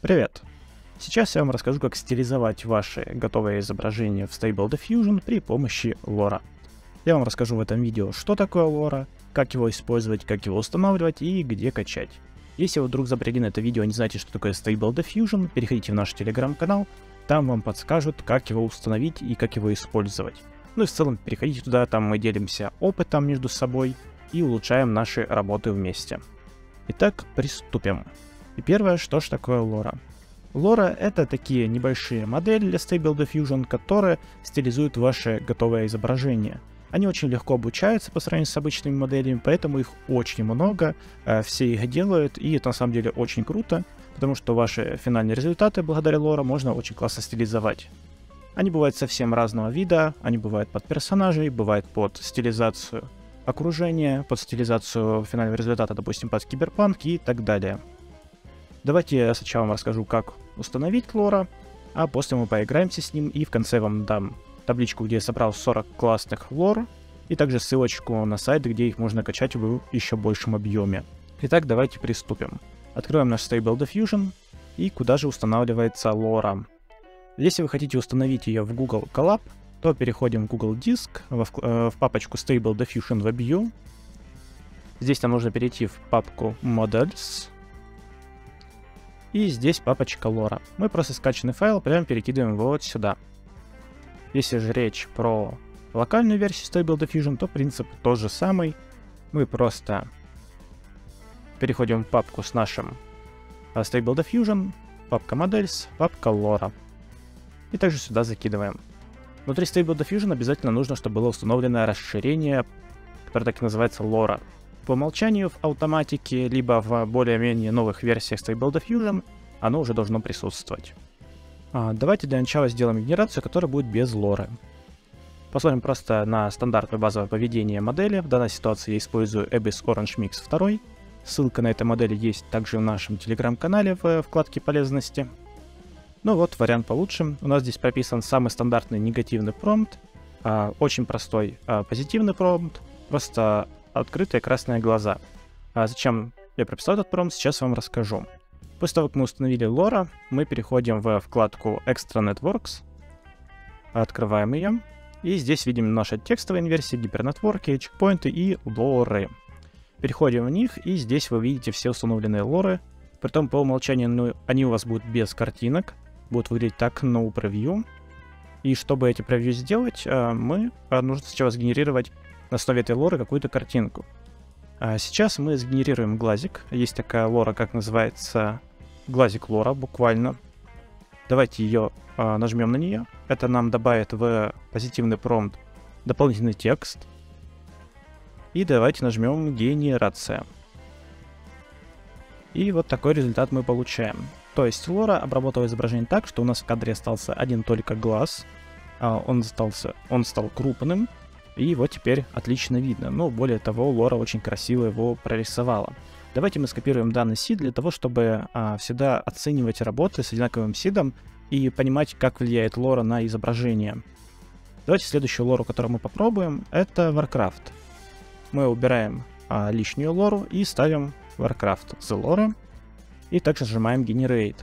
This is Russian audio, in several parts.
Привет! Сейчас я вам расскажу, как стилизовать ваши готовые изображения в Stable Diffusion при помощи лора. Я вам расскажу в этом видео, что такое лора, как его использовать, как его устанавливать и где качать. Если вы вдруг забрели на это видео и не знаете, что такое Stable Diffusion, переходите в наш телеграм-канал, там вам подскажут, как его установить и как его использовать. Ну и в целом переходите туда, там мы делимся опытом между собой и улучшаем наши работы вместе. Итак, приступим. И первое, что ж такое лора? Лора — это такие небольшие модели для Stable Diffusion, которые стилизуют ваше готовое изображение. Они очень легко обучаются по сравнению с обычными моделями, поэтому их очень много, э, все их делают, и это на самом деле очень круто, потому что ваши финальные результаты благодаря лора можно очень классно стилизовать. Они бывают совсем разного вида, они бывают под персонажей, бывают под стилизацию окружения, под стилизацию финального результата, допустим, под киберпанк и так далее. Давайте я сначала вам расскажу, как установить лора, а после мы поиграемся с ним и в конце вам дам табличку, где я собрал 40 классных лор, и также ссылочку на сайт, где их можно качать в еще большем объеме. Итак, давайте приступим. Откроем наш Stable Diffusion, и куда же устанавливается лора. Если вы хотите установить ее в Google Colab, то переходим в Google Диск, в, э, в папочку Stable Diffusion WebView. Здесь нам нужно перейти в папку Models, и здесь папочка лора. Мы просто скачанный файл прямо перекидываем вот сюда. Если же речь про локальную версию Stable Diffusion, то принцип тот же самый. Мы просто переходим в папку с нашим а, Stable Diffusion, папка Models, папка Lora. И также сюда закидываем. Внутри Stable Diffusion обязательно нужно, чтобы было установлено расширение, которое так и называется Lora. По умолчанию в автоматике, либо в более-менее новых версиях Stable Diffusion оно уже должно присутствовать. А, давайте для начала сделаем генерацию, которая будет без лоры. Посмотрим просто на стандартное базовое поведение модели. В данной ситуации я использую Abyss Orange Mix 2. Ссылка на этой модели есть также в нашем телеграм-канале в вкладке полезности. Ну вот, вариант получше. У нас здесь прописан самый стандартный негативный промпт, а, очень простой а, позитивный промпт, просто открытые красные глаза. А зачем я прописал этот промпт, сейчас вам расскажу. После того, как мы установили лора, мы переходим в вкладку Extra Networks, открываем ее, и здесь видим наши текстовые инверсии, гипернетворки, чекпоинты и лоры. Переходим в них, и здесь вы видите все установленные лоры. Притом по умолчанию ну, они у вас будут без картинок, будут выглядеть так no preview. И чтобы эти превью сделать, э, мы э, нужно сначала сгенерировать на основе этой лоры какую-то картинку. А сейчас мы сгенерируем глазик. Есть такая лора, как называется глазик лора, буквально. Давайте ее а, нажмем на нее. Это нам добавит в позитивный промпт дополнительный текст. И давайте нажмем генерация. И вот такой результат мы получаем. То есть лора обработала изображение так, что у нас в кадре остался один только глаз. А он, остался, он стал крупным, и его теперь отлично видно. Но более того, Лора очень красиво его прорисовала. Давайте мы скопируем данный сид для того, чтобы а, всегда оценивать работы с одинаковым сидом и понимать, как влияет лора на изображение. Давайте следующую лору, которую мы попробуем, это Warcraft. Мы убираем а, лишнюю лору и ставим Warcraft the Lore. И также нажимаем Generate.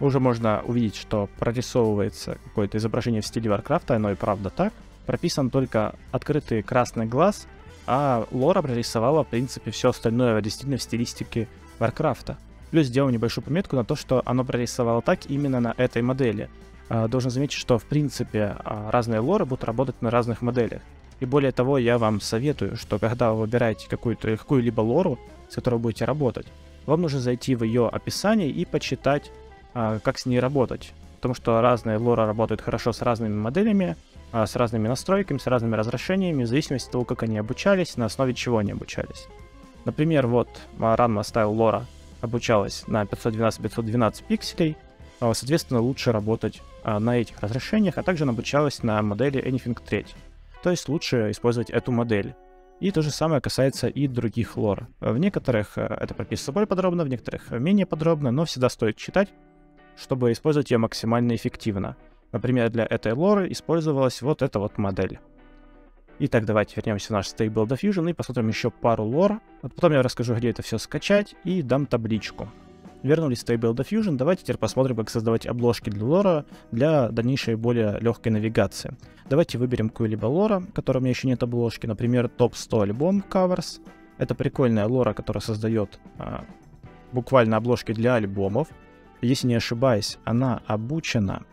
Уже можно увидеть, что прорисовывается какое-то изображение в стиле Warcraft, оно и правда так прописан только открытый красный глаз, а Лора прорисовала, в принципе, все остальное действительно в стилистике Варкрафта. Плюс сделал небольшую пометку на то, что оно прорисовало так именно на этой модели. А, должен заметить, что в принципе а, разные лоры будут работать на разных моделях. И более того, я вам советую, что когда вы выбираете какую-то какую-либо лору, с которой вы будете работать, вам нужно зайти в ее описание и почитать, а, как с ней работать. Потому что разные лоры работают хорошо с разными моделями, с разными настройками, с разными разрешениями, в зависимости от того, как они обучались, на основе чего они обучались. Например, вот Ranma Style Lora обучалась на 512-512 пикселей, а, соответственно, лучше работать а, на этих разрешениях, а также она обучалась на модели Anything 3. То есть лучше использовать эту модель. И то же самое касается и других лор. В некоторых это прописано более подробно, в некоторых менее подробно, но всегда стоит читать, чтобы использовать ее максимально эффективно. Например, для этой лоры использовалась вот эта вот модель. Итак, давайте вернемся в наш Stable Diffusion и посмотрим еще пару лор. А потом я расскажу, где это все скачать и дам табличку. Вернулись в Stable Diffusion, давайте теперь посмотрим, как создавать обложки для лора для дальнейшей более легкой навигации. Давайте выберем какую-либо лора, которой у меня еще нет обложки, например, топ 100 альбом covers. Это прикольная лора, которая создает а, буквально обложки для альбомов. Если не ошибаюсь, она обучена.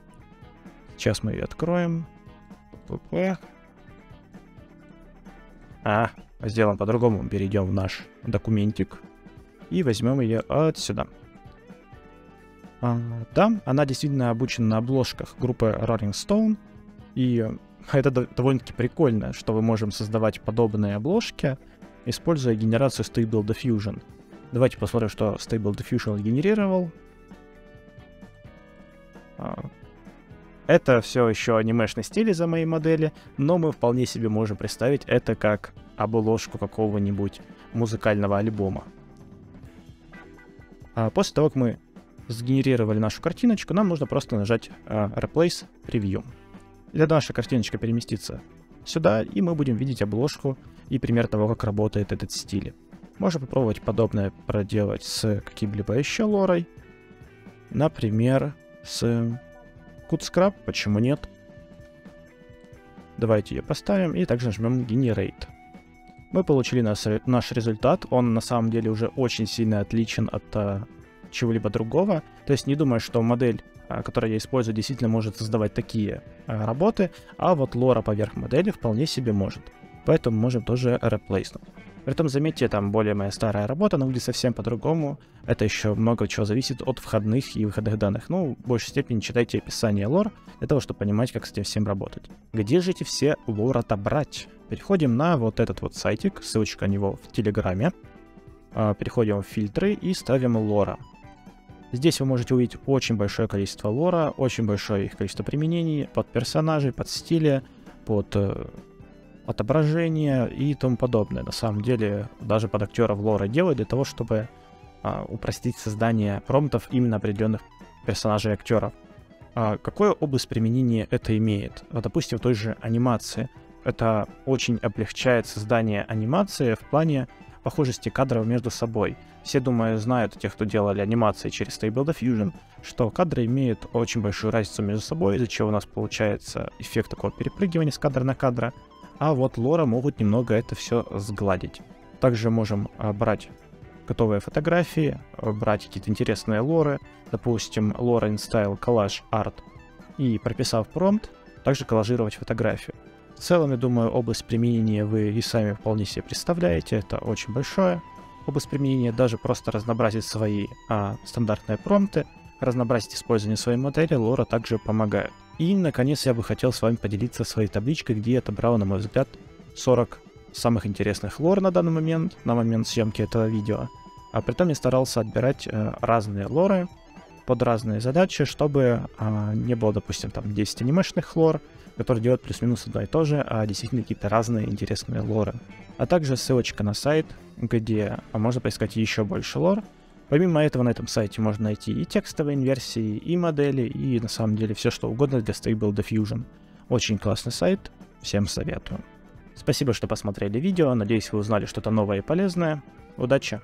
Сейчас мы ее откроем. А, сделаем по-другому. Перейдем в наш документик и возьмем ее отсюда. А, да, она действительно обучена на обложках группы Rolling Stone, и это довольно-таки прикольно, что мы можем создавать подобные обложки, используя генерацию Stable Diffusion. Давайте посмотрим, что Stable Diffusion генерировал. Это все еще анимешный стиль из-за моей модели, но мы вполне себе можем представить это как обложку какого-нибудь музыкального альбома. А после того, как мы сгенерировали нашу картиночку, нам нужно просто нажать uh, Replace Preview. Для наша картиночка переместится сюда, и мы будем видеть обложку и пример того, как работает этот стиль. Можно попробовать подобное проделать с каким-либо еще лорой. Например, с Coodscrap, почему нет? Давайте ее поставим и также нажмем Generate. Мы получили наш, наш результат, он на самом деле уже очень сильно отличен от а, чего-либо другого. То есть не думаю, что модель, а, которую я использую, действительно может создавать такие работы, а вот лора поверх модели вполне себе может. Поэтому можем тоже реплейснуть. Притом, заметьте, там более моя старая работа, но выглядит совсем по-другому. Это еще много чего зависит от входных и выходных данных. Ну, в большей степени читайте описание лор, для того, чтобы понимать, как с этим всем работать. Где же эти все лор отобрать? Переходим на вот этот вот сайтик, ссылочка на него в Телеграме. А, переходим в фильтры и ставим лора. Здесь вы можете увидеть очень большое количество лора, очень большое их количество применений под персонажей, под стили, под э, отображение и тому подобное. На самом деле, даже под актеров лора делают для того, чтобы а, упростить создание промптов именно определенных персонажей и актеров. А, какое область применения это имеет? Вот, допустим, в той же анимации. Это очень облегчает создание анимации в плане похожести кадров между собой. Все, думаю, знают, те, кто делали анимации через Stable Diffusion, что кадры имеют очень большую разницу между собой, из-за чего у нас получается эффект такого перепрыгивания с кадра на кадра а вот лора могут немного это все сгладить. Также можем а, брать готовые фотографии, а, брать какие-то интересные лоры, допустим, лора in style collage art, и прописав промпт, также коллажировать фотографию. В целом, я думаю, область применения вы и сами вполне себе представляете, это очень большое. Область применения даже просто разнообразить свои а, стандартные промпты, разнообразить использование своей модели, лора также помогает. И, наконец, я бы хотел с вами поделиться своей табличкой, где я отобрал, на мой взгляд, 40 самых интересных лор на данный момент, на момент съемки этого видео. А при этом я старался отбирать э, разные лоры под разные задачи, чтобы э, не было, допустим, там 10 анимешных лор, которые делают плюс-минус одно и то же, а действительно какие-то разные интересные лоры. А также ссылочка на сайт, где можно поискать еще больше лор, Помимо этого, на этом сайте можно найти и текстовые инверсии, и модели, и на самом деле все что угодно для Stable Diffusion. Очень классный сайт, всем советую. Спасибо, что посмотрели видео, надеюсь вы узнали что-то новое и полезное. Удачи!